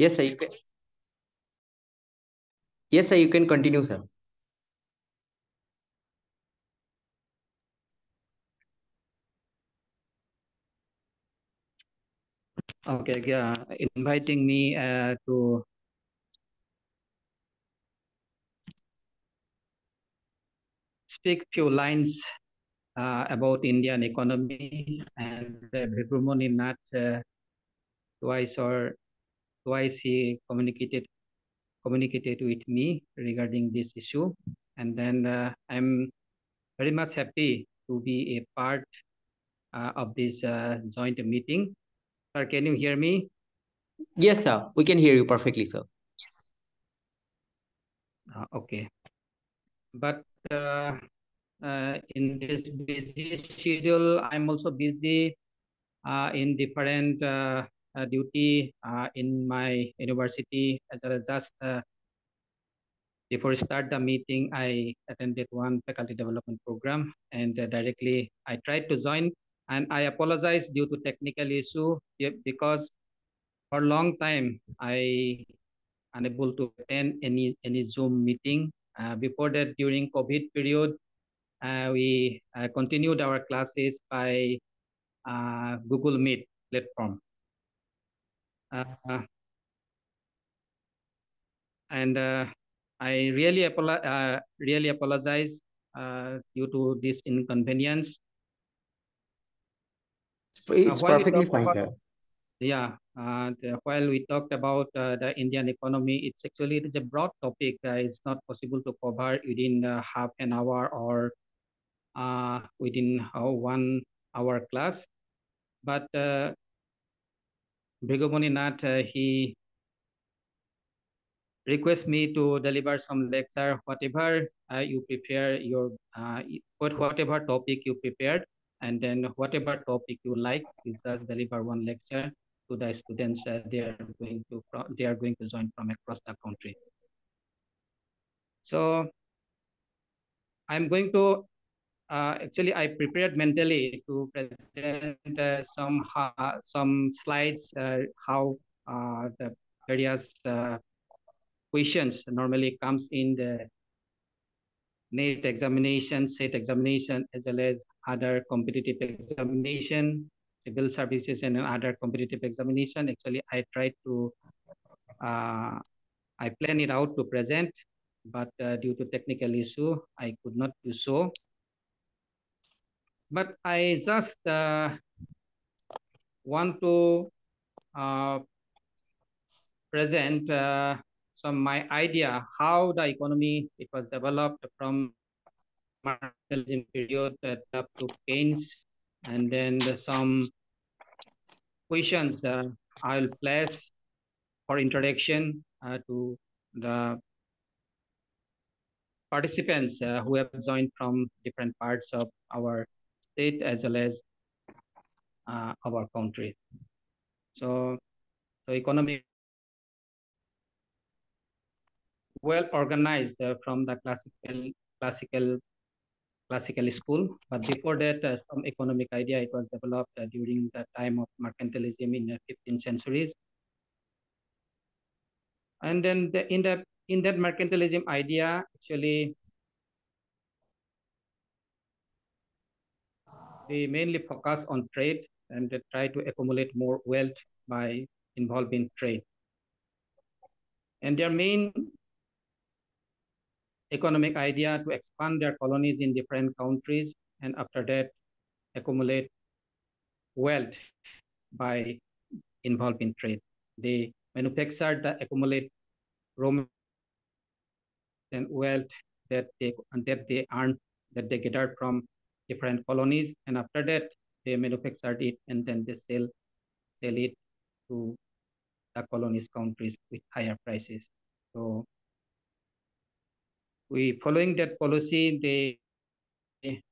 Yes, sir. You can. Yes, sir. You can continue, sir. Okay, yeah, inviting me uh, to speak few lines uh, about Indian economy and uh, Bhibhumani not uh, twice or twice he communicated communicated with me regarding this issue and then uh, I'm very much happy to be a part uh, of this uh, joint meeting. Sir, can you hear me? Yes, sir. We can hear you perfectly, sir. Uh, okay. But uh, uh, in this busy schedule, I'm also busy uh, in different duty uh, in my university as well as just uh, before start the meeting, I attended one faculty development program and uh, directly I tried to join and I apologize due to technical issue because for a long time I unable to attend any any Zoom meeting. Uh, before that, during COVID period, uh, we uh, continued our classes by uh, Google Meet platform. Uh, and uh, I really, apolo- uh, really apologize uh, due to this inconvenience. It's while perfectly fine, about- sir. Yeah, uh, the- while we talked about uh, the Indian economy, it's actually it is a broad topic. Uh, it's not possible to cover within uh, half an hour or uh, within uh, one hour class. But uh, Brigomani Nath, uh, he requests me to deliver some lecture, whatever uh, you prepare your, uh, what whatever topic you prepared, and then whatever topic you like, you just deliver one lecture to the students. Uh, they are going to they are going to join from across the country. So I'm going to uh, actually I prepared mentally to present uh, some ha- some slides uh, how uh, the various uh, questions normally comes in the NET examination, SET examination, as well as other competitive examination, civil services and other competitive examination. Actually, I tried to, uh, I plan it out to present, but uh, due to technical issue, I could not do so. But I just uh, want to uh, present uh, some my idea how the economy it was developed from Marxism period uh, up to Keynes, and then the, some questions uh, I'll place for introduction uh, to the participants who have joined from different parts of our state as well as uh, our country. So, so economy well organized uh, from the classical classical classical school but before that uh, some economic idea it was developed uh, during the time of mercantilism in the 15th centuries and then the, in that in that mercantilism idea actually they mainly focus on trade and they try to accumulate more wealth by involving trade and their main economic idea to expand their colonies in different countries and after that accumulate wealth by involving trade. They manufacture the accumulate raw and wealth that they that they earn that they gathered from different colonies and after that they manufactured it and then they sell sell it to the colonies countries with higher prices. So we following that policy, they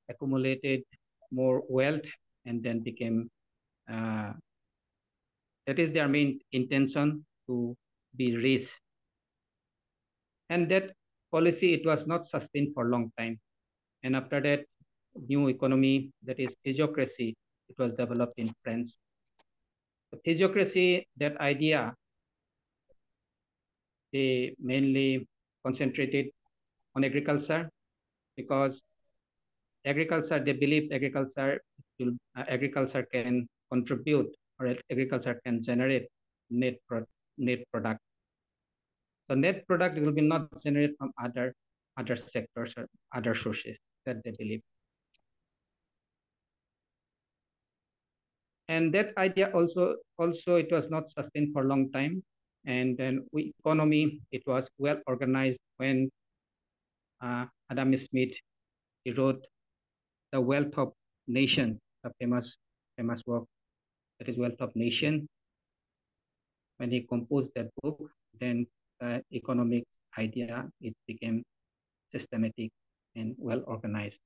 accumulated more wealth and then became uh, that is their main intention to be rich. And that policy it was not sustained for a long time. And after that, new economy that is physiocracy, it was developed in France. The physiocracy, that idea they mainly concentrated on agriculture because agriculture, they believe agriculture, will, uh, agriculture can contribute or agriculture can generate net, pro net product. So net product will be not generated from other, other sectors or other sources that they believe. And that idea also, also it was not sustained for a long time. And then we economy, it was well organized when uh, Adam Smith he wrote The Wealth of Nation, a famous famous work that is Wealth of Nation. When he composed that book, then the economic idea it became systematic and well organized.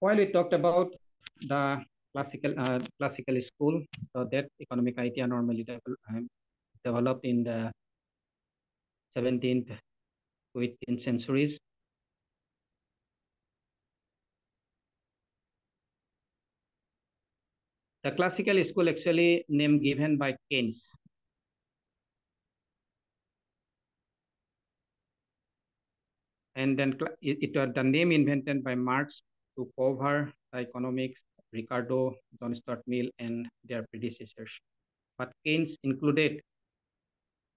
While we talked about the classical uh, classical school, so that economic idea normally uh, developed in the 17th to 18th centuries. The classical school actually name given by Keynes. And then it was the name invented by Marx to cover the economics, Ricardo, John Stuart Mill, and their predecessors. But Keynes included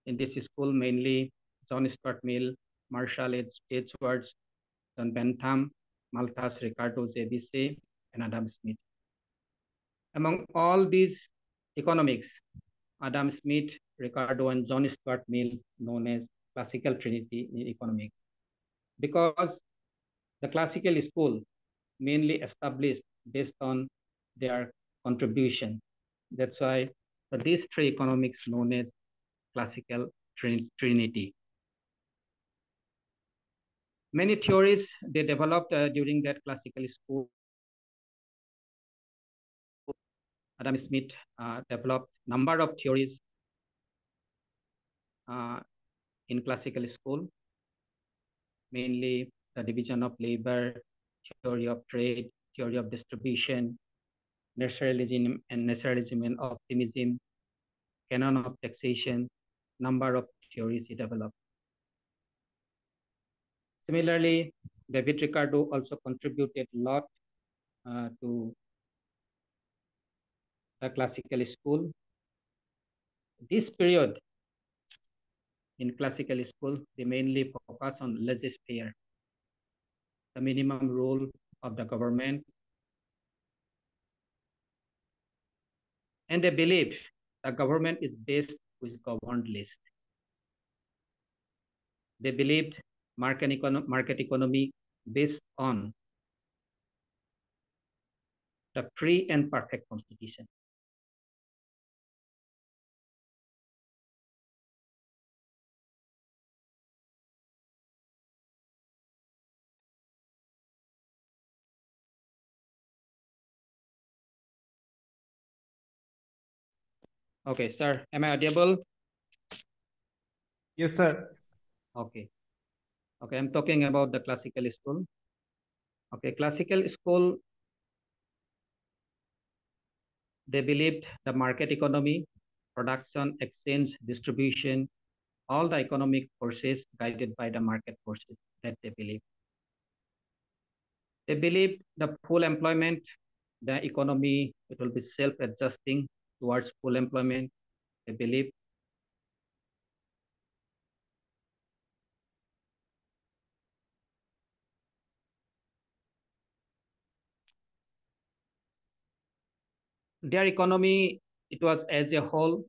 in this school mainly John Stuart Mill, Marshall H. Edwards, John Bentham, Malthus, Ricardo J.B. Say, and Adam Smith. Among all these economics, Adam Smith, Ricardo, and John Stuart Mill, known as classical trinity in economics, because the classical school mainly established based on their contribution. That's why these three economics known as classical trin trinity. Many theories they developed uh, during that classical school. Adam Smith uh, developed number of theories uh, in classical school, mainly the division of labor, theory of trade, theory of distribution, naturalism and naturalism and optimism, canon of taxation, number of theories he developed. Similarly, David Ricardo also contributed a lot uh, to the classical school. This period in classical school, they mainly focus on laissez-faire, the minimum rule of the government. And they believe the government is based with governed list. They believed market, market economy based on the free and perfect competition. Okay, sir, am I audible? Yes, sir. Okay. Okay, I'm talking about the classical school. Okay, classical school, they believed the market economy, production, exchange, distribution, all the economic forces guided by the market forces that they believe. They believe the full employment, the economy, it will be self-adjusting towards full employment. I believe their economy, it was as a whole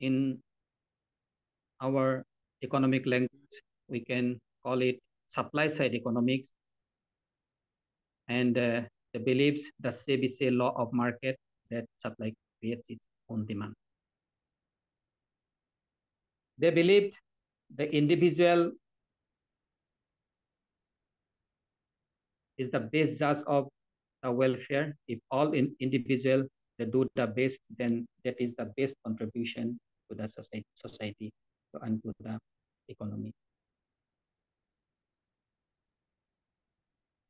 in our economic language, we can call it supply side economics. And uh, the beliefs, the CBC law of market that supply creates its own demand. They believed the individual is the best judge of the welfare. If all in individual they do the best, then that is the best contribution to the society, society and to the economy.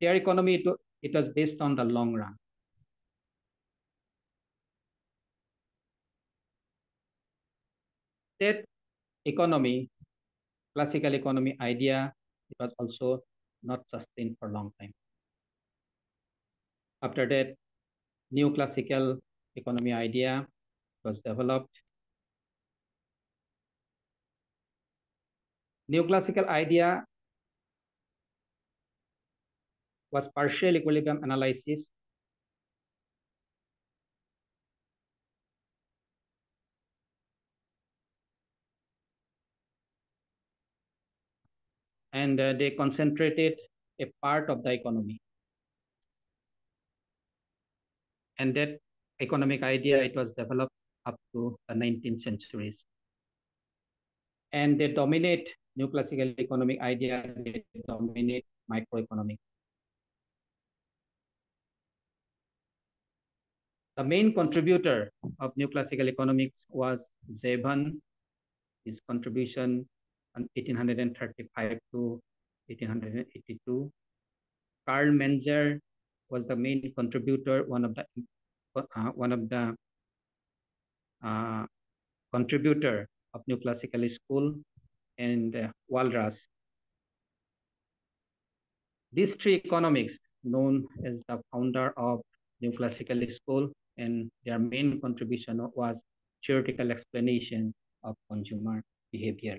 Their economy, it was based on the long run. State economy, classical economy idea, it was also not sustained for a long time. After that, neoclassical economy idea was developed. Neoclassical idea was partial equilibrium analysis and uh, they concentrated a part of the economy. And that economic idea, it was developed up to the 19th centuries. And they dominate neoclassical economic idea, they dominate microeconomics. The main contributor of neoclassical economics was Jevons. His contribution 1835 to 1882. Karl Menger was the main contributor, one of the uh, one of the uh, contributor of Neoclassical School and uh, Walras. These three economics known as the founder of Neoclassical School and their main contribution was theoretical explanation of consumer behavior.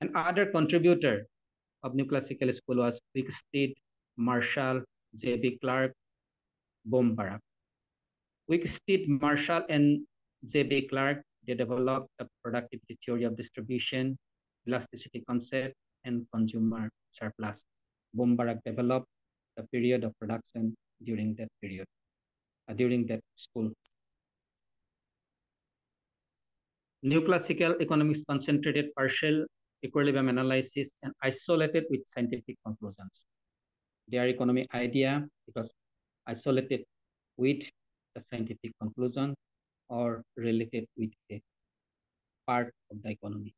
Another contributor of New Classical School was Wicksteed, Marshall, J.B. Clark, Böhm-Bawerk. Wicksteed, Marshall, and J.B. Clark, they developed the productivity theory of distribution, elasticity concept, and consumer surplus. Böhm-Bawerk developed the period of production during that period, uh, during that school. Neoclassical economics concentrated partial equilibrium analysis, and isolated with scientific conclusions. Their economic idea because isolated with the scientific conclusion or related with a part of the economy.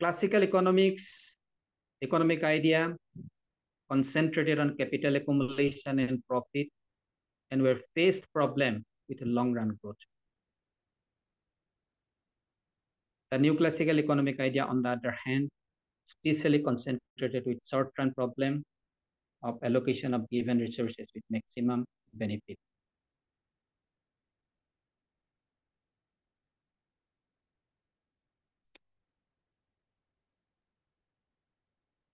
Classical economics, economic idea concentrated on capital accumulation and profit and were faced problem with long run growth. The neoclassical economic idea, on the other hand, specially concentrated with short-run problem of allocation of given resources with maximum benefit.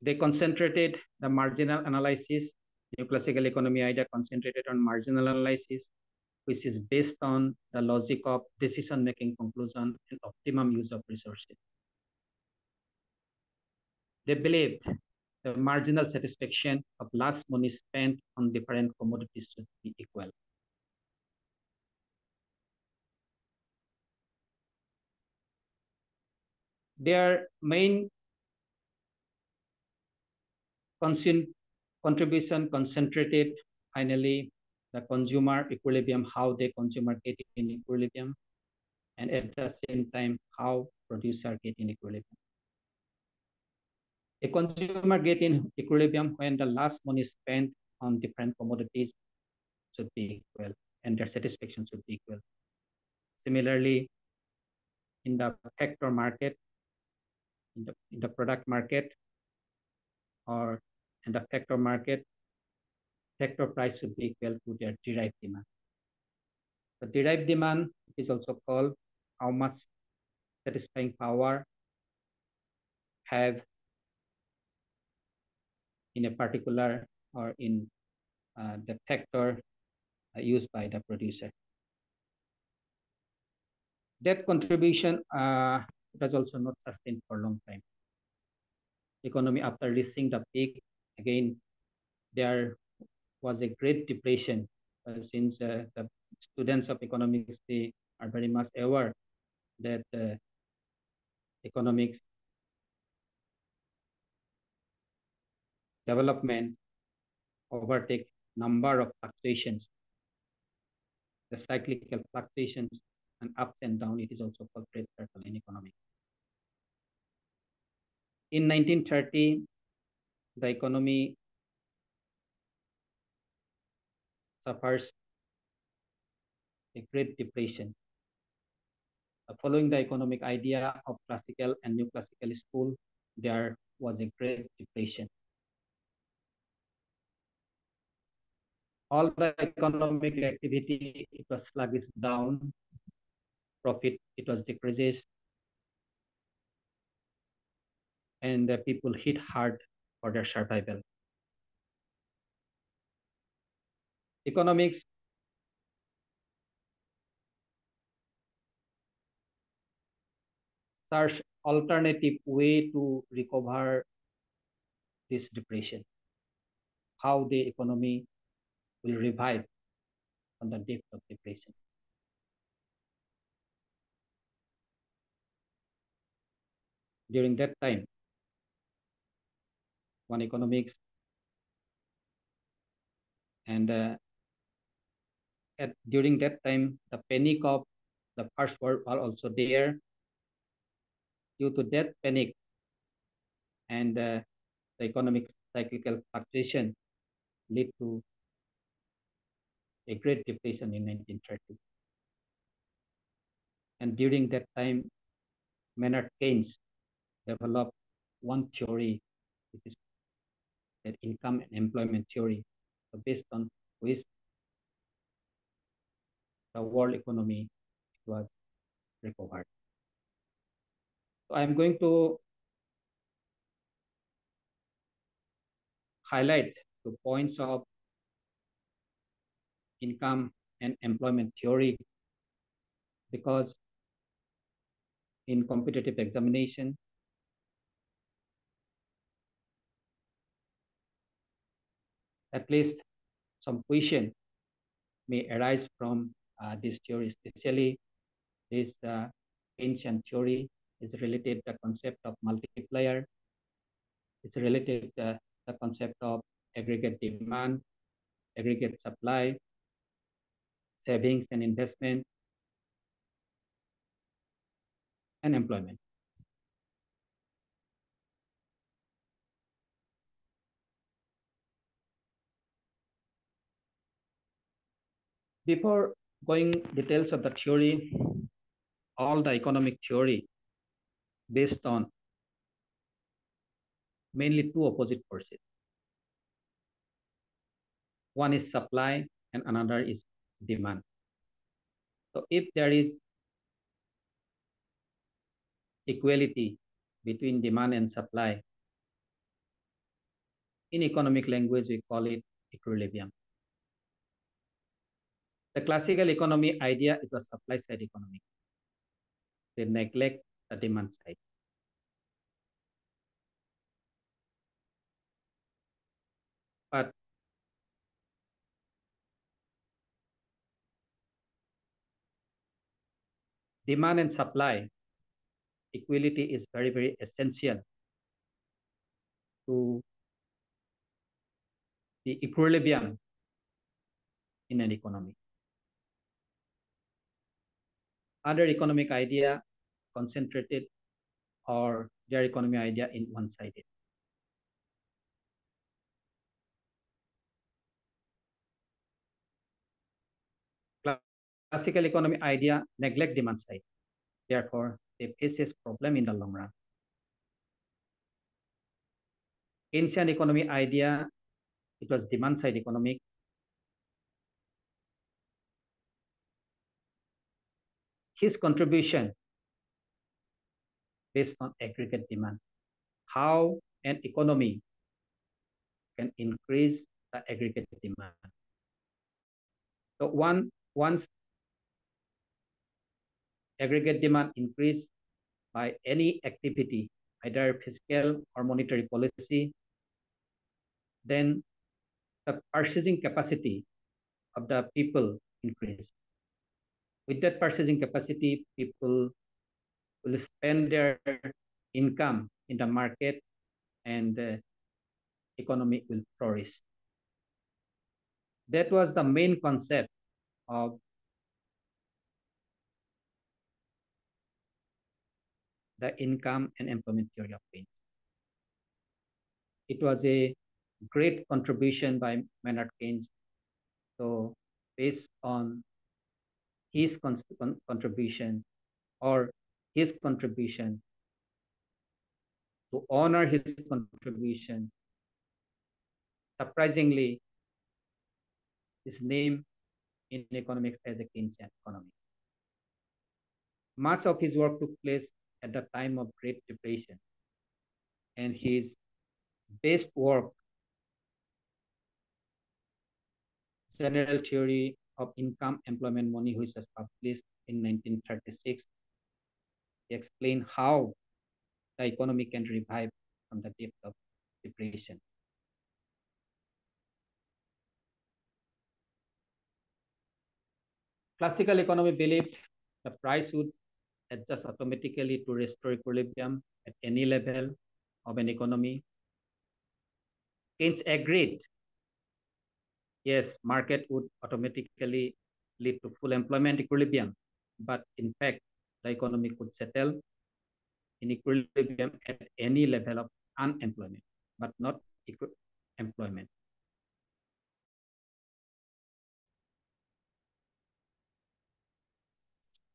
They concentrated the marginal analysis, neoclassical economy idea concentrated on marginal analysis, which is based on the logic of decision-making conclusion and optimum use of resources. They believed the marginal satisfaction of last money spent on different commodities should be equal. Their main contribution concentrated finally the consumer equilibrium, how the consumer get in equilibrium, and at the same time, how producer get in equilibrium. A consumer get in equilibrium when the last money spent on different commodities should be equal and their satisfaction should be equal. Similarly, in the factor market, in the, in the product market, or in the factor market, factor price should be equal to their derived demand. The derived demand is also called how much satisfying power have in a particular or in uh, the factor uh, used by the producer. That contribution uh, was also not sustained for a long time. Economy after reaching the peak, again, there was a great depression uh, since uh, the students of economics they are very much aware that uh, economics development overtake number of fluctuations the cyclical fluctuations and ups and down. It is also called trade cycle in economics. In 1930 the economy suffers a Great Depression. Uh, following the economic idea of classical and new classical school, there was a Great Depression. All the economic activity, it was sluggish down, profit, it was decreases, and the people hit hard for their survival. Economics search alternative way to recover this depression. How the economy will revive from the depth of depression. During that time, one economics and uh, at during that time the panic of the first world war also there. Due to that panic and uh, the economic cyclical fluctuation lead to a great depression in 1930 and during that time Maynard Keynes developed one theory which is that income and employment theory based on which the world economy was recovered. So I'm going to highlight the points of income and employment theory because in competitive examination, at least some question may arise from uh, this theory, especially this uh, Keynesian theory is related the concept of multiplier. It's related to the concept of aggregate demand, aggregate supply, savings and investment, and employment. Before going details of the theory, all the economic theory based on mainly two opposite forces. One is supply and another is demand. So if there is equality between demand and supply, in economic language, we call it equilibrium. The classical economy idea is a supply side economy. They neglect the demand side. But demand and supply equality is very, very essential to the equilibrium in an economy. Other economic idea concentrated or their economy idea in one-sided. Classical economy idea neglect demand side. Therefore, they faces problem in the long run. Keynesian economy idea, it was demand side economic. His contribution based on aggregate demand. How an economy can increase the aggregate demand. So one once aggregate demand increase by any activity, either fiscal or monetary policy, then the purchasing capacity of the people increase. With that purchasing capacity, people will spend their income in the market and the economy will flourish. That was the main concept of the income and employment theory of Keynes. It was a great contribution by Maynard Keynes So based on his con con contribution or his contribution to honor his contribution, surprisingly, his name in economics as a Keynesian economy. Much of his work took place at the time of Great Depression, and his best work, General Theory of Income, Employment, Money, which was published in 1936, he explained how the economy can revive from the depth of depression. Classical economy believed the price would adjust automatically to restore equilibrium at any level of an economy. Keynes agreed, yes, market would automatically lead to full employment equilibrium, but in fact, the economy could settle in equilibrium at any level of unemployment, but not equal employment.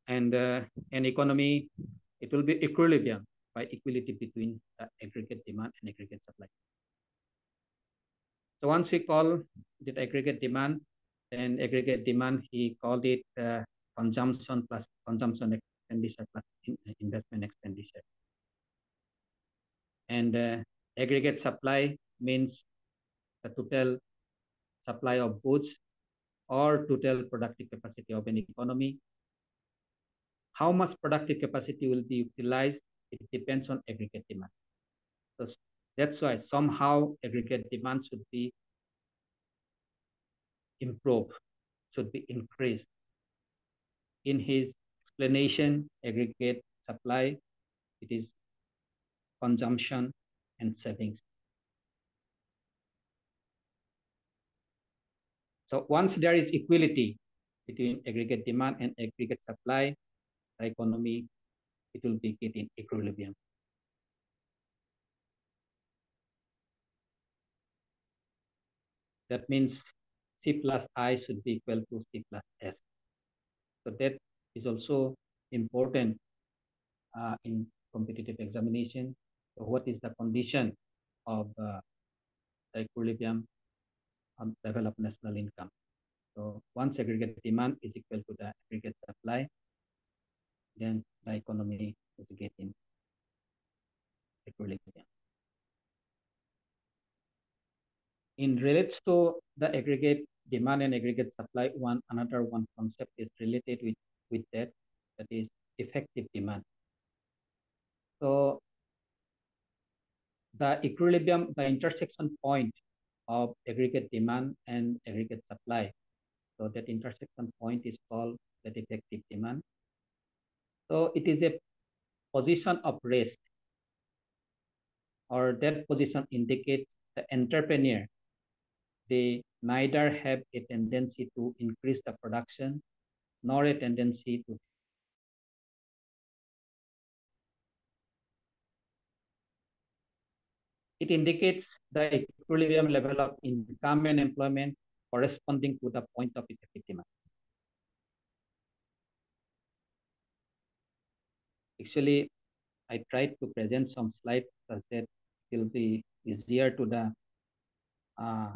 and uh, an economy, it will be equilibrium by equality between the aggregate demand and aggregate supply. So once we call it aggregate demand, then aggregate demand, he called it uh, consumption plus consumption expenditure plus investment expenditure. And uh, aggregate supply means the total supply of goods or total productive capacity of an economy how much productive capacity will be utilized, it depends on aggregate demand. So that's why somehow aggregate demand should be improved, should be increased. In his explanation, aggregate supply, it is consumption and savings. So once there is equality between aggregate demand and aggregate supply, the economy, it will be getting equilibrium. That means C plus I should be equal to C plus S. So that is also important uh, in competitive examination. So what is the condition of uh, the equilibrium on level of national income? So once aggregate demand is equal to the aggregate supply, then the economy is getting equilibrium. In relates to the aggregate demand and aggregate supply, one another one concept is related with, with that, that is effective demand. So the equilibrium, the intersection point of aggregate demand and aggregate supply. So that intersection point is called that effective demand. So it is a position of rest or that position indicates the entrepreneur. They neither have a tendency to increase the production nor a tendency to It indicates the equilibrium level of income and employment corresponding to the point of effective demand. Actually, I tried to present some slides such that it will be easier to the uh,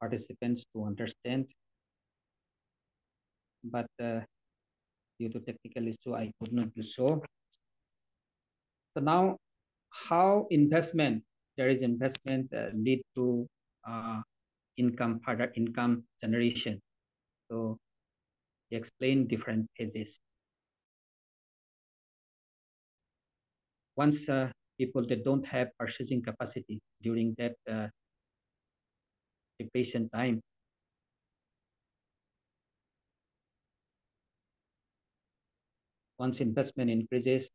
participants to understand. But uh, due to technical issue, I could not do so. So now, how investment, there is investment uh, lead to uh, income, further income generation. So explain different phases. once uh, people that don't have purchasing capacity during that uh, patient time, once investment increases,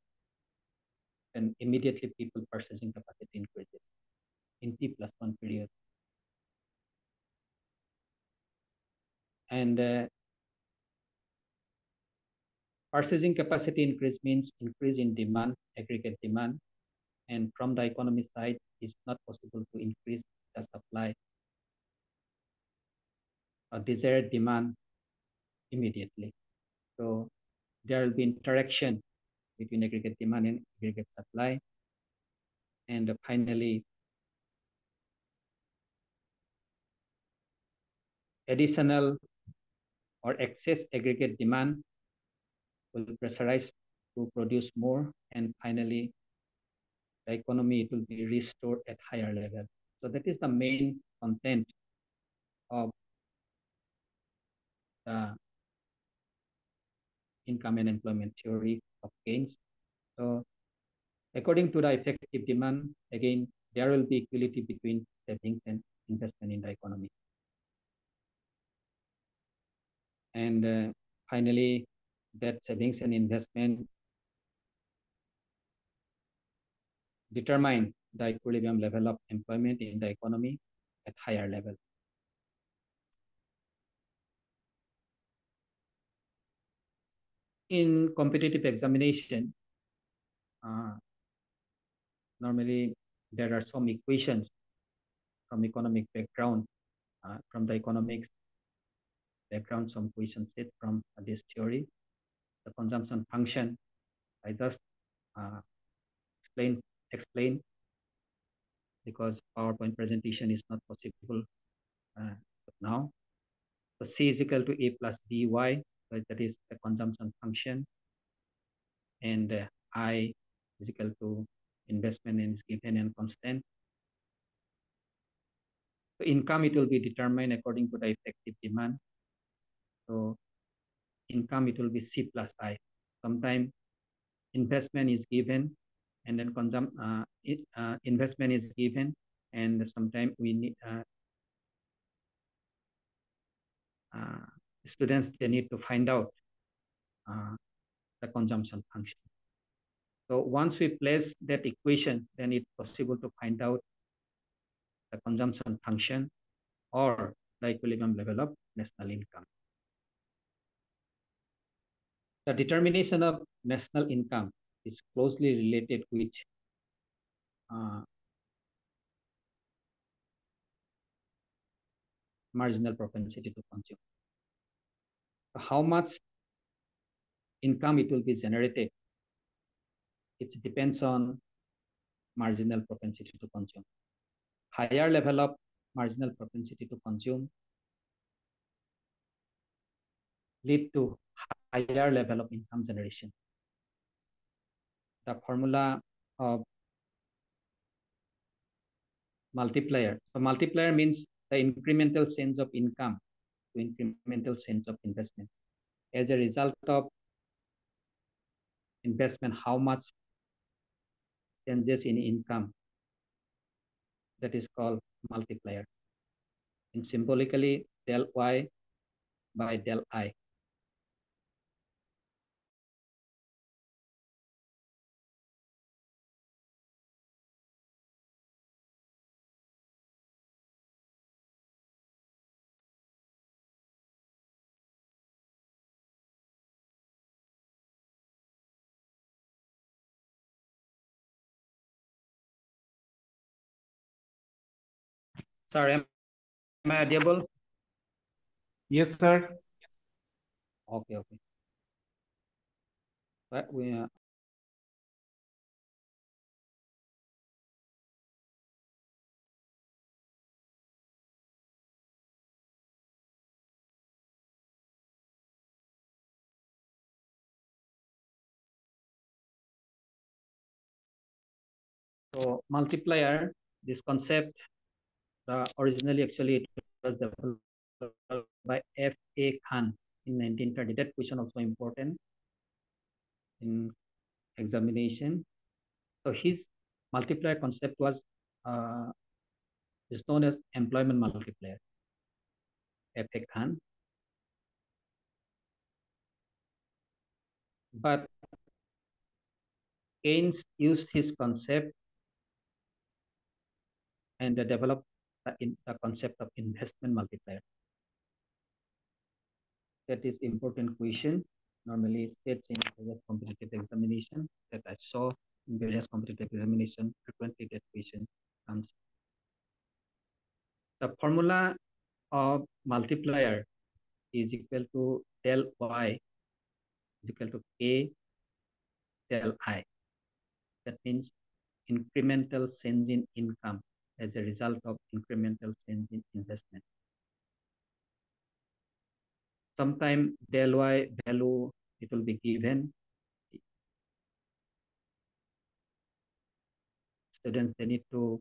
then immediately people purchasing capacity increases in T plus one period. And uh, Purchasing capacity increase means increase in demand, aggregate demand. And from the economy side, it's not possible to increase the supply. A desired demand immediately. So there will be interaction between aggregate demand and aggregate supply. And finally, additional or excess aggregate demand will pressurize to produce more and finally the economy will be restored at higher level so that is the main content of the income and employment theory of Keynes. so according to the effective demand again there will be equality between savings and investment in the economy and uh, finally that savings and investment determine the equilibrium level of employment in the economy at higher level. In competitive examination, uh, normally there are some equations from economic background, uh, from the economics background, some equation set from this theory the consumption function. I just uh, explain explain because PowerPoint presentation is not possible uh, now. So C is equal to A plus BY, that is the consumption function. And uh, I is equal to investment and is given and constant. So income, it will be determined according to the effective demand. So income, it will be C plus I. Sometimes investment is given and then consum uh, it, uh, investment is given and sometimes we need uh, uh, students, they need to find out uh, the consumption function. So once we place that equation, then it's possible to find out the consumption function or the equilibrium level of national income. The determination of national income is closely related with uh, marginal propensity to consume. How much income it will be generated, it depends on marginal propensity to consume. Higher level of marginal propensity to consume lead to higher level of income generation. The formula of multiplier. So multiplier means the incremental sense of income to incremental sense of investment. As a result of investment, how much changes in income that is called multiplier. And symbolically, del y by del i. Sorry, am I audible? Yes, sir. Okay, okay. But we uh, so multiplier, this concept, uh, originally actually it was developed by F. A. Kahn in 1930. That question also important in examination. So his multiplier concept was uh, is known as employment multiplier. F. A. Kahn. But Keynes used his concept and developed in, the concept of investment multiplier. That is important question. Normally states in various competitive examination that I saw in various competitive examination frequently that question comes. The formula of multiplier is equal to del y is equal to k del i. That means incremental change in income as a result of incremental change in investment. Sometime del y value it will be given. Students they need to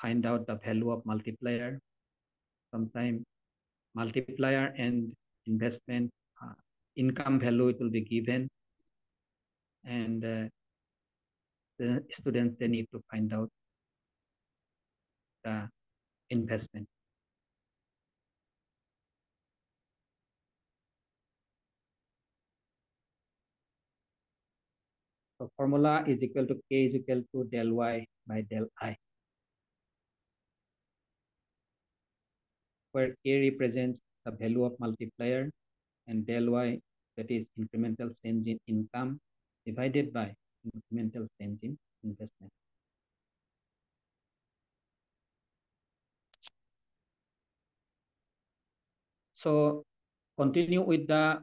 find out the value of multiplier. Sometime multiplier and investment uh, income value it will be given and uh, the students they need to find out the investment so formula is equal to k is equal to del y by del i where k represents the value of multiplier and del y that is incremental change in income divided by incremental change in investment. So continue with the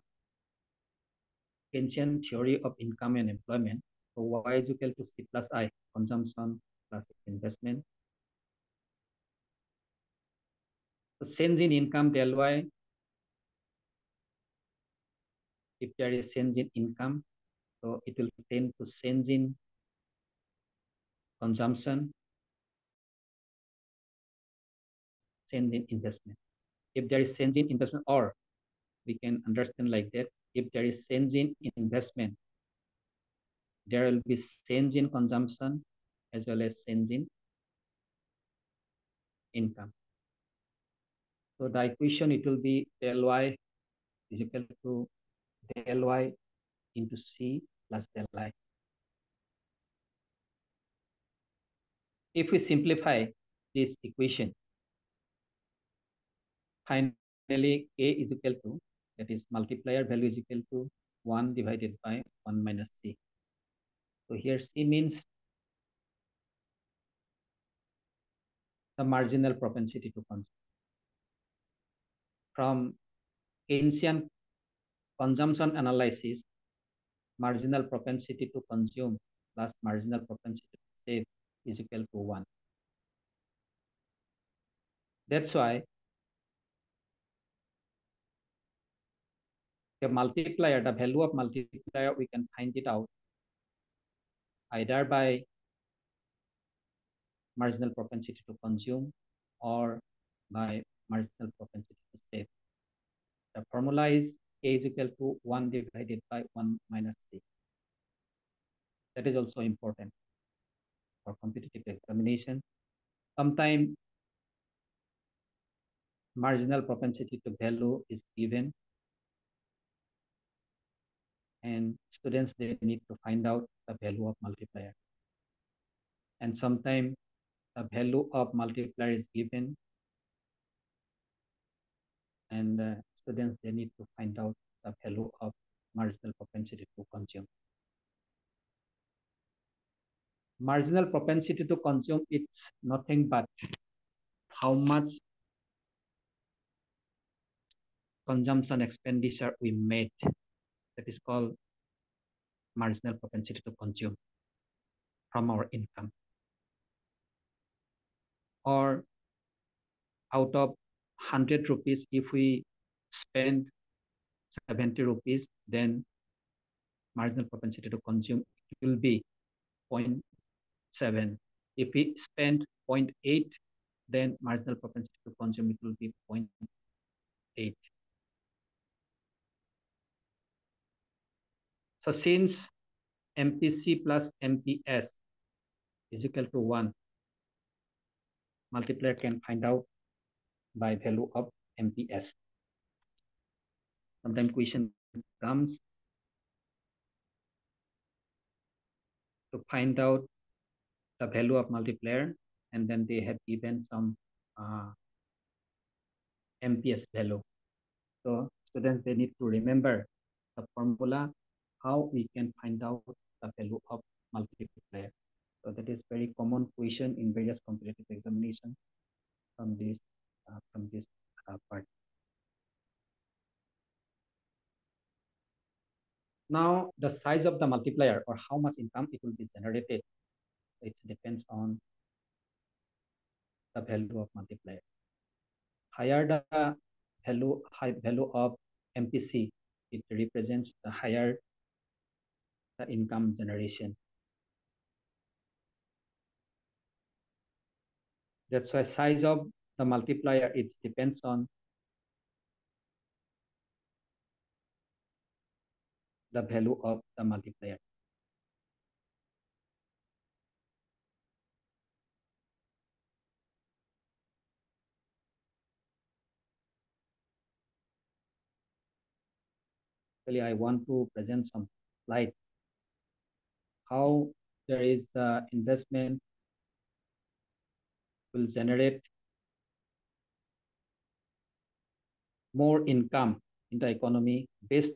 Keynesian theory of income and employment. So y is equal to C plus I, consumption plus investment. So change in income del y, if there is change in income, so it will tend to change in consumption, change in investment. If there is change in investment, or we can understand like that, if there is change in investment, there will be change in consumption as well as change in income. So the equation it will be del y is equal to del y into C plus del i. If we simplify this equation, finally A is equal to, that is multiplier value is equal to 1 divided by 1 minus C. So here C means the marginal propensity to consume. From Keynesian consumption analysis, marginal propensity to consume plus marginal propensity to save is equal to 1. That's why the multiplier, the value of multiplier, we can find it out either by marginal propensity to consume or by marginal propensity to save. The formula is k is equal to 1 divided by 1 minus c. That is also important for competitive examination. Sometimes marginal propensity to value is given and students they need to find out the value of multiplier. And sometimes the value of multiplier is given and uh, students they need to find out the value of marginal propensity to consume. Marginal propensity to consume it's nothing but how much consumption expenditure we made that is called marginal propensity to consume from our income. Or out of 100 rupees if we spend 70 rupees then marginal propensity to consume will be 0.7 if we spend 0.8 then marginal propensity to consume it will be 0.8 So since MPC plus MPS is equal to 1, multiplier can find out by value of MPS. Sometimes question comes to find out the value of multiplier and then they have given some uh, MPS value. So students, they need to remember the formula how we can find out the value of multiplier. So that is very common question in various competitive examinations from this uh, from this uh, part. Now the size of the multiplier or how much income it will be generated, it depends on the value of multiplier. Higher the value high value of MPC, it represents the higher income generation. That's why size of the multiplier, it depends on the value of the multiplier. Actually, I want to present some slide how there is the investment will generate more income in the economy based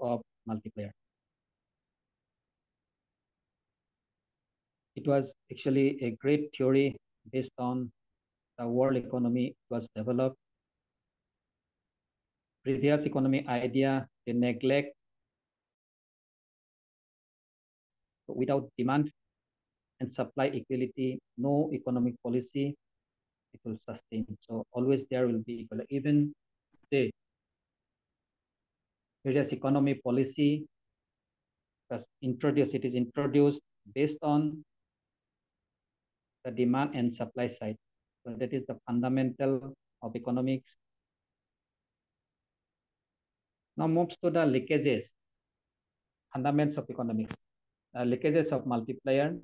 of multiplier. It was actually a great theory based on the world economy was developed. Previous economy idea, they neglect without demand and supply equality, no economic policy, it will sustain. So always there will be equal. Even the various economy policy was introduced, it is introduced based on the demand and supply side. So that is the fundamental of economics. Now moves to the leakages, fundamentals of economics, Uh, leakages of multiplier.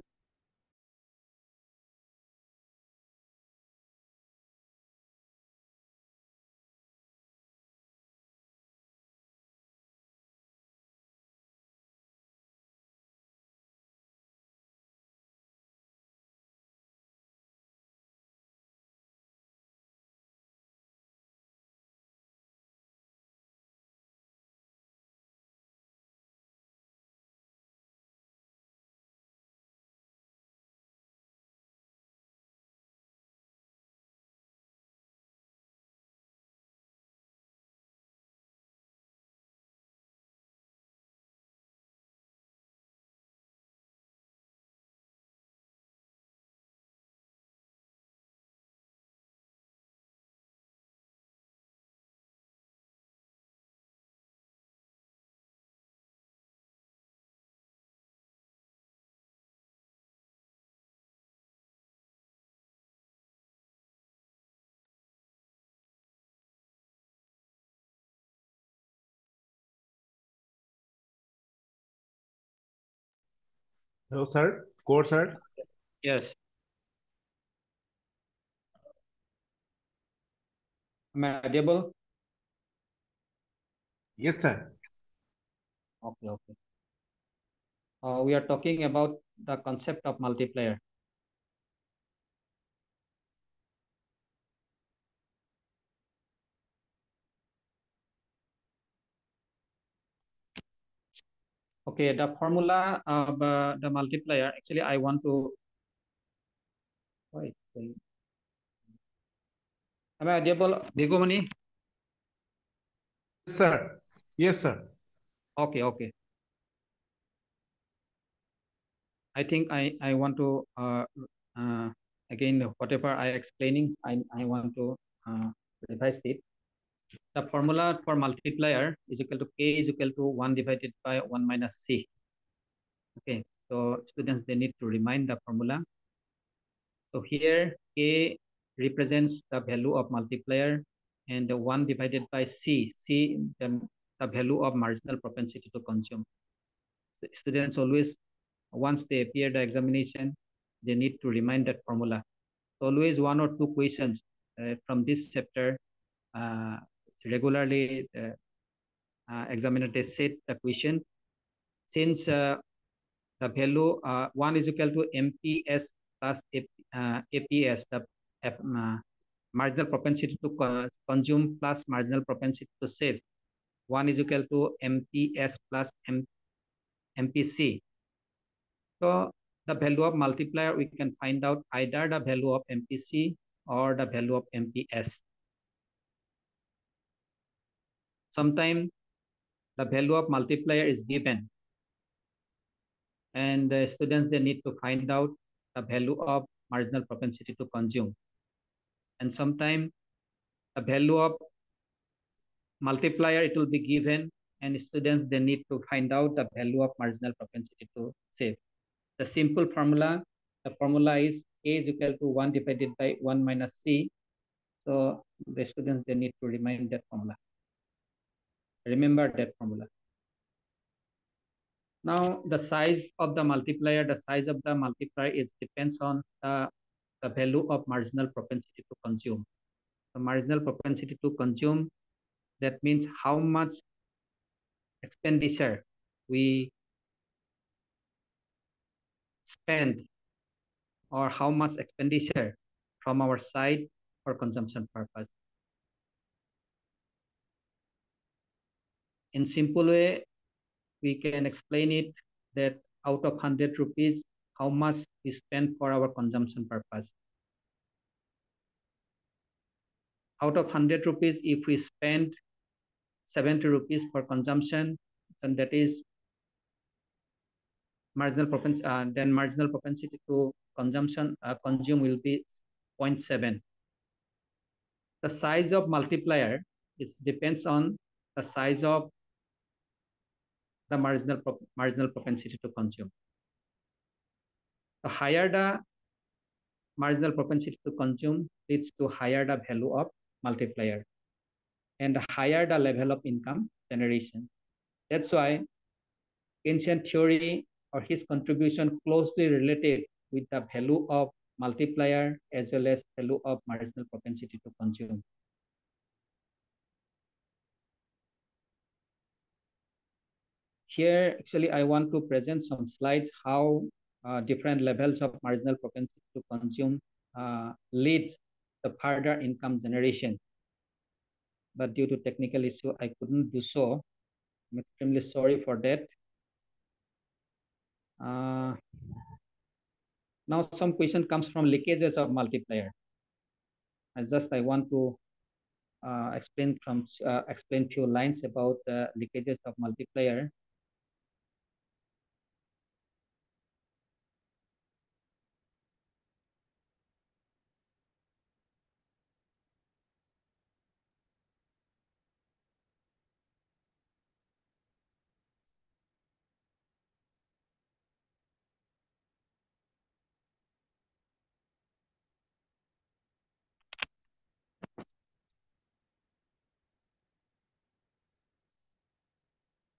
Hello, sir. Core, sir. Yes. Am I audible? Yes, sir. Okay, okay. Uh, we are talking about the concept of multiplier. Okay, the formula of uh, the multiplier, actually I want to, wait, wait. Am I audible? Yes, sir. Yes, sir. Okay, okay. I think I, I want to, uh, uh, again, whatever I explaining, I, I want to uh, revise it. The formula for multiplier is equal to k is equal to 1 divided by 1 minus c. Okay, so students, they need to remind the formula. So here, k represents the value of multiplier and the 1 divided by c, c the, the value of marginal propensity to consume. The students always, once they appear the examination, they need to remind that formula. So always one or two questions uh, from this chapter uh, regularly uh, uh, examiner they set the question since uh, the value 1 is equal to MPS plus APS, the marginal propensity to consume plus marginal propensity to save. 1 is equal to MPS plus M MPC. So the value of multiplier, we can find out either the value of MPC or the value of MPS. Sometimes the value of multiplier is given. And the students, they need to find out the value of marginal propensity to consume. And sometimes the value of multiplier, it will be given and students, they need to find out the value of marginal propensity to save. The simple formula, the formula is A is equal to 1 divided by 1 minus C. So the students, they need to remind that formula. Remember that formula. Now the size of the multiplier, the size of the multiplier is depends on the, the value of marginal propensity to consume. The marginal propensity to consume, that means how much expenditure we spend or how much expenditure from our side for consumption purpose. In simple way, we can explain it that out of 100 rupees, how much we spend for our consumption purpose. Out of 100 rupees, if we spend 70 rupees for consumption, then that is marginal propensity, uh, then marginal propensity to consumption uh, consume will be 0.7. The size of multiplier, it depends on the size of the marginal, marginal propensity to consume. The higher the marginal propensity to consume leads to higher the value of multiplier and higher the level of income generation. That's why Keynesian theory or his contribution closely related with the value of multiplier as well as value of marginal propensity to consume. Here, actually, I want to present some slides how uh, different levels of marginal propensity to consume uh, leads to further income generation. But due to technical issue, I couldn't do so. I'm extremely sorry for that. Uh, now some question comes from leakages of multiplier. I just I want to uh, explain from uh, explain few lines about the leakages of multiplier.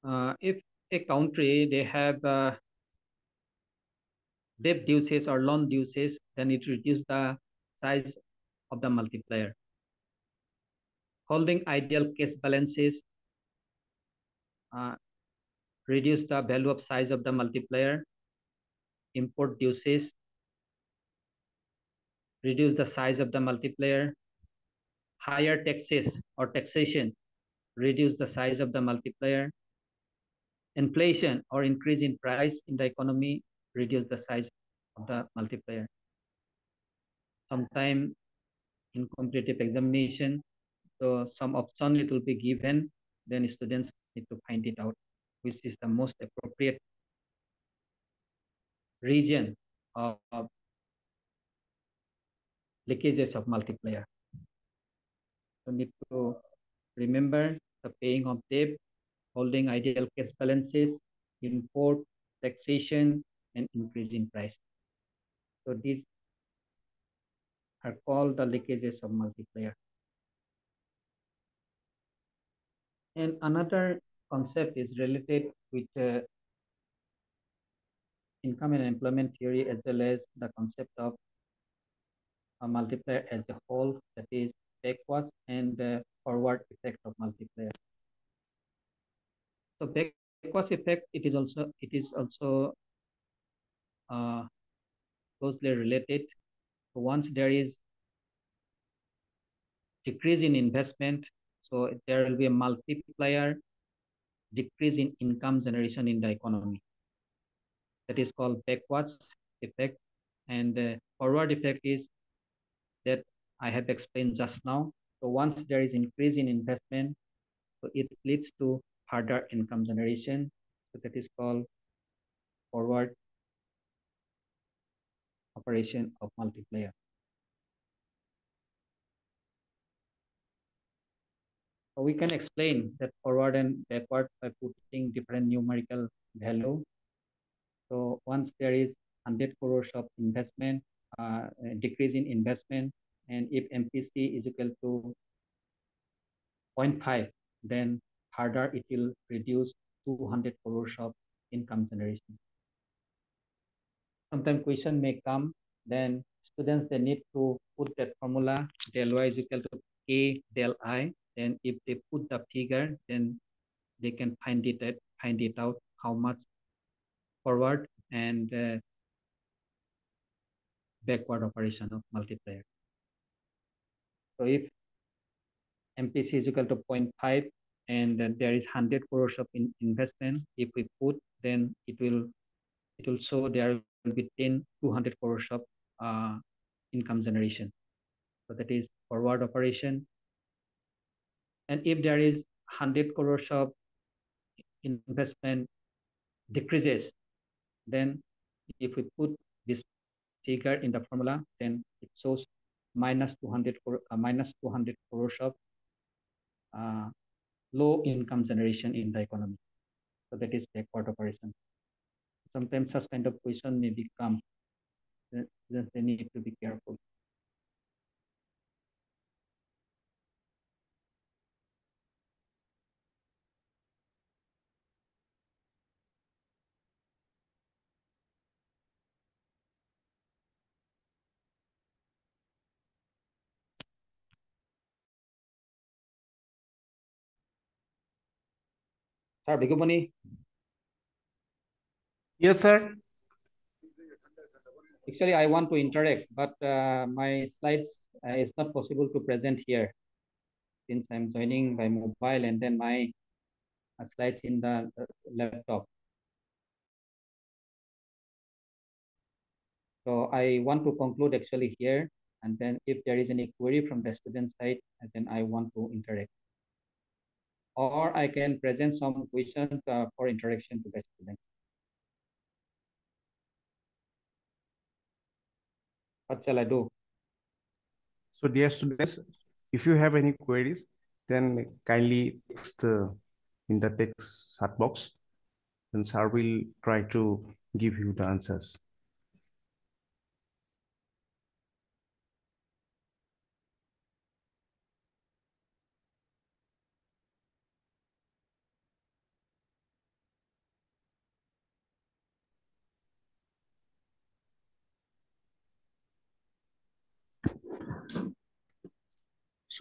Uh, if a country they have uh, debt dues or loan dues, then it reduces the size of the multiplier. Holding ideal cash balances uh, reduce the value of size of the multiplier. Import dues reduce the size of the multiplier. Higher taxes or taxation reduce the size of the multiplier inflation or increase in price in the economy reduce the size of the multiplier. Sometime in competitive examination, so some option it will be given, then students need to find it out, which is the most appropriate region of, of leakages of multiplier. So need to remember the paying of debt holding ideal cash balances, import, taxation, and increase in price. So these are called the leakages of multiplier. And another concept is related with uh, income and employment theory as well as the concept of a multiplier as a whole, that is backwards and uh, forward effect of multiplier. So backwards effect, it is also it is also uh, closely related. So once there is decrease in investment, so there will be a multiplier decrease in income generation in the economy. That is called backwards effect. And the forward effect is that I have explained just now. So once there is increase in investment, so it leads to further income generation. So that is called forward operation of multiplier. So we can explain that forward and backward by putting different numerical value. So once there is 100 crores of investment, uh, decrease in investment, and if MPC is equal to 0.5, then further it will reduce 200 crores of income generation. Sometimes question may come, then students, they need to put that formula del y is equal to k del i. Then if they put the figure, then they can find it, at, find it out how much forward and uh, backward operation of multiplier. So if MPC is equal to 0.5 and there is 100 crores of in investment, if we put, then it will it will show there will be 10, 200 crores of uh, income generation. So that is forward operation. And if there is 100 crores of investment decreases, then if we put this figure in the formula, then it shows minus 200 uh, minus 200 crores of uh, low income generation in the economy. So that is backward operation. Sometimes such kind of question may become, uh, then they need to be careful. Sir, Bigumani, Yes, sir. actually I want to interact, but uh, my slides uh, is not possible to present here since I'm joining by mobile and then my uh, slides in the uh, laptop. So I want to conclude actually here, and then if there is any query from the student side, then I want to interact. Or I can present some questions uh, for interaction to the student. What shall I do? So dear students, if you have any queries, then kindly text uh, in the text chat box. and sir will try to give you the answers.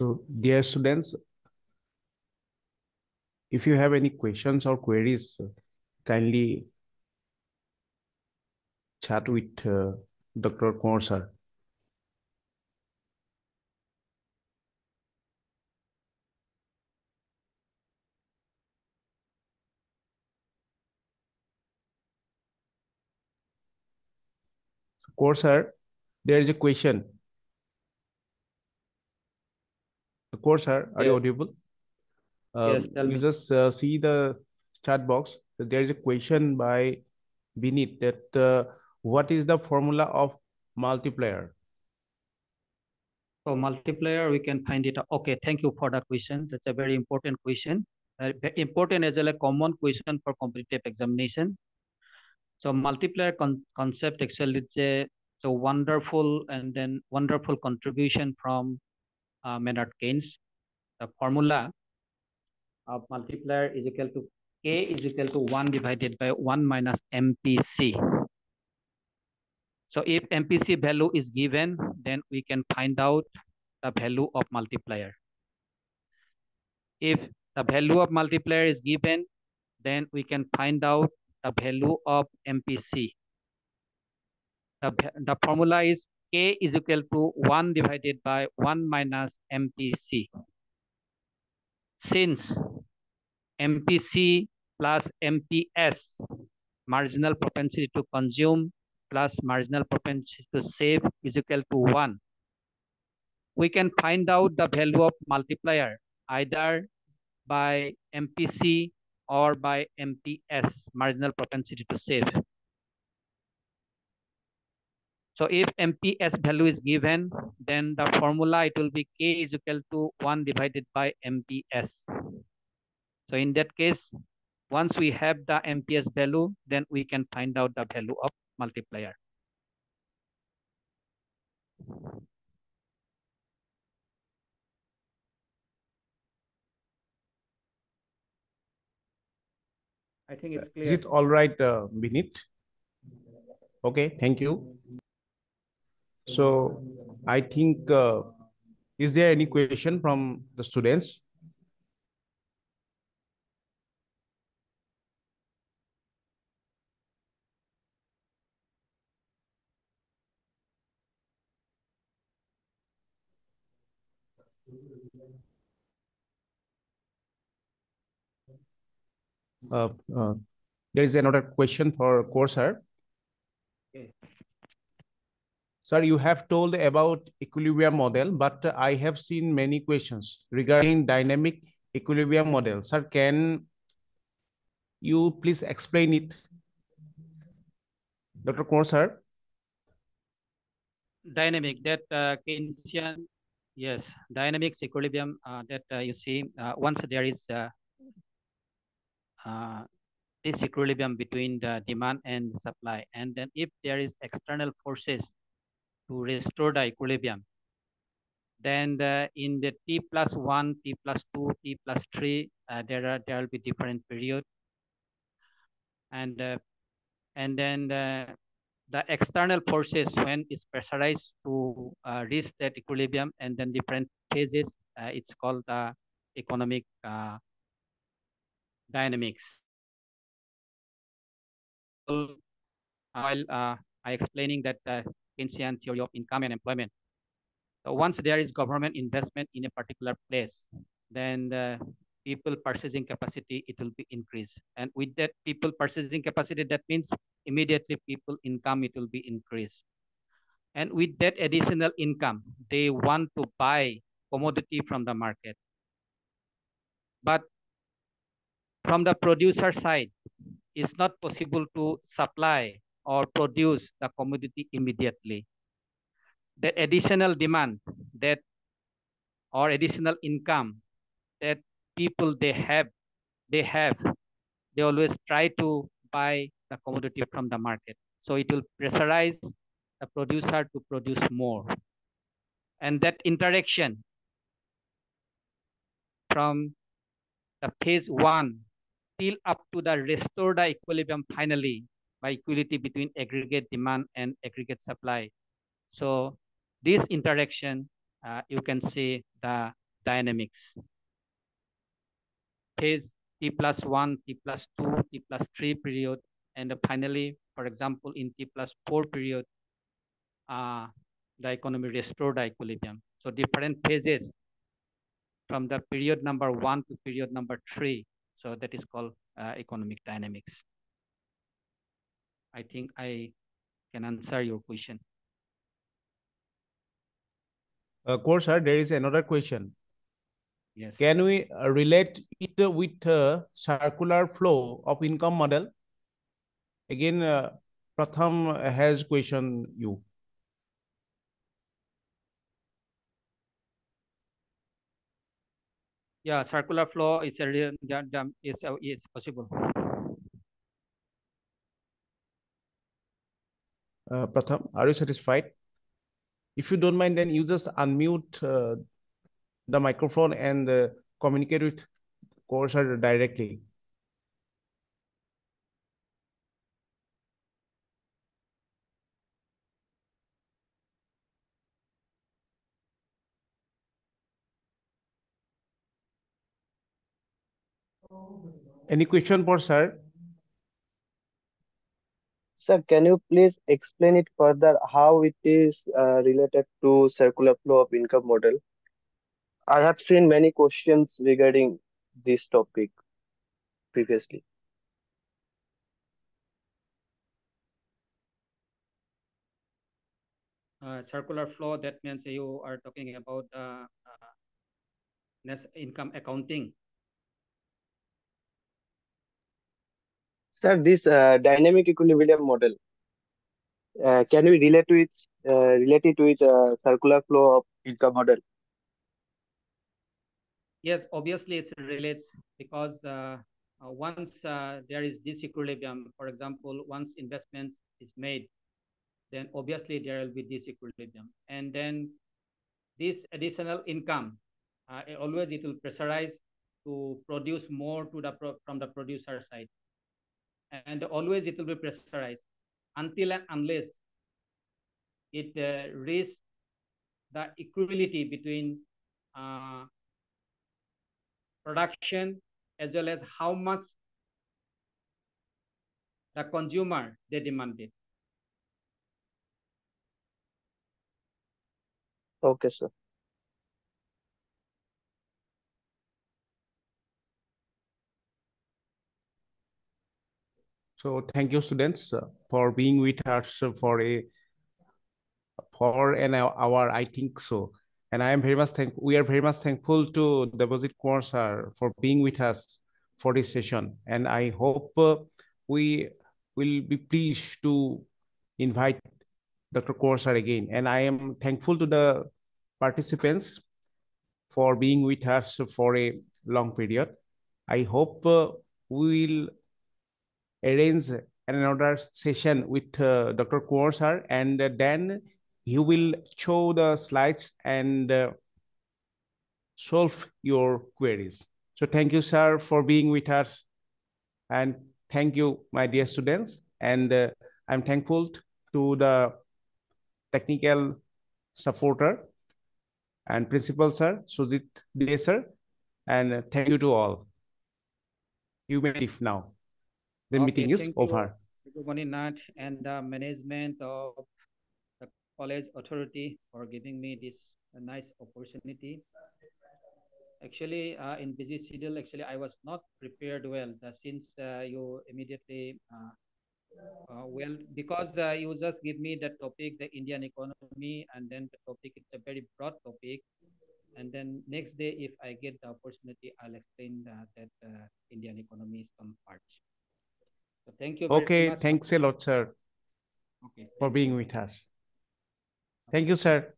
So dear students, if you have any questions or queries, kindly chat with uh, Dr. Kaur sir. Kaur sir, there is a question. Kaur sir, are you Yes. audible? Yes, Um, tell you me. just uh, see the chat box. There is a question by Vinit that uh, what is the formula of multiplier? So multiplier, we can find it. Okay, thank you for the question. That's a very important question. Uh, very important as well a common question for competitive examination. So multiplier con concept actually it's a, it's a wonderful and then wonderful contribution from uh, Maynard Keynes. The formula of multiplier is equal to K is equal to 1 divided by 1 minus MPC. So if MPC value is given, then we can find out the value of multiplier. If the value of multiplier is given, then we can find out the value of MPC. The, the formula is K is equal to 1 divided by 1 minus MPC. Since MPC plus MPS, marginal propensity to consume plus marginal propensity to save is equal to 1. We can find out the value of multiplier either by MPC or by MPS, marginal propensity to save. So if MPS value is given, then the formula it will be K is equal to 1 divided by MPS. So in that case, once we have the MPS value, then we can find out the value of multiplier. I think it's clear. Is it all right, uh, Binit? Okay, thank you. So I think, uh, is there any question from the students? Uh, uh, there is another question for Kaur sir. Okay. Sir, you have told about equilibrium model, but I have seen many questions regarding dynamic equilibrium model. Sir, can you please explain it? Dr. Kaur sir? Dynamic, that uh, Keynesian, yes, dynamics equilibrium uh, that uh, you see, uh, once there is uh, uh, this equilibrium between the demand and supply. And then if there is external forces to restore the equilibrium, then the, in the T plus one, T plus two, T plus three, uh, there are there will be different period. And uh, and then the, the external forces when it's pressurized to uh, reach that equilibrium and then different phases, uh, it's called the economic uh, dynamics. While uh, I explaining that Keynesian theory of income and employment. So once there is government investment in a particular place, then the people purchasing capacity, it will be increased. And with that people purchasing capacity, that means immediately people income, it will be increased. And with that additional income, they want to buy commodity from the market. But from the producer side, it's not possible to supply or produce the commodity immediately. The additional demand that or additional income that people they have, they have, they always try to buy the commodity from the market. So it will pressurize the producer to produce more. And that interaction from the phase one till up to the restore the equilibrium finally by equality between aggregate demand and aggregate supply. So this interaction, uh, you can see the dynamics. Phase T plus one, T plus two, T plus three period, and finally, for example, in T plus four period, uh, the economy restored the equilibrium. So different phases from the period number one to period number three. So that is called uh, economic dynamics. I think I can answer your question. Of uh, course, sir, there is another question. Yes. Can we uh, relate it with uh, circular flow of income model? Again, uh, Pratham has questioned you. Yeah, circular flow is a real is uh, is possible. Uh, Pratham, are you satisfied? If you don't mind, then you just unmute uh, the microphone and uh, communicate with Kaur sir directly. Any question for sir? Sir, can you please explain it further how it is uh, related to circular flow of income model? I have seen many questions regarding this topic previously. Uh, circular flow, that means you are talking about uh, uh, income accounting Sir, this uh, dynamic equilibrium model, uh, can we relate to it, uh, relate it with uh, circular flow of income model? Yes, obviously it relates because uh, uh, once uh, there is disequilibrium, for example, once investment is made, then obviously there will be disequilibrium. And then this additional income, always it will pressurize to produce more to the from the producer side. And always it will be pressurized until and unless it uh, reaches the equality between uh, production as well as how much the consumer they demanded. Okay, sir. So thank you, students, uh, for being with us for a for an hour. I think so, and I am very much thank. We are very much thankful to Debojit Kumar sir for being with us for this session, and I hope uh, we will be pleased to invite Dr. Kumar again. And I am thankful to the participants for being with us for a long period. I hope uh, we will arrange another session with uh, Dr. Kumar sir, and uh, then he will show the slides and uh, solve your queries. So thank you, sir, for being with us. And thank you, my dear students. And uh, I'm thankful to the technical supporter and principal, sir, Sujit Dey, sir. And thank you to all. You may leave now. The Okay, meeting is over. Gopani Nath and the management of the college authority for giving me this uh, nice opportunity. Actually, uh, in busy schedule, actually, I was not prepared well uh, since uh, you immediately, uh, uh, well, because uh, you just give me the topic, the Indian economy, and then the topic, is a very broad topic. And then next day, if I get the opportunity, I'll explain that, that uh, Indian economy some parts. So thank you Okay, thanks a lot, sir, Okay. for being with us. Thank you, sir.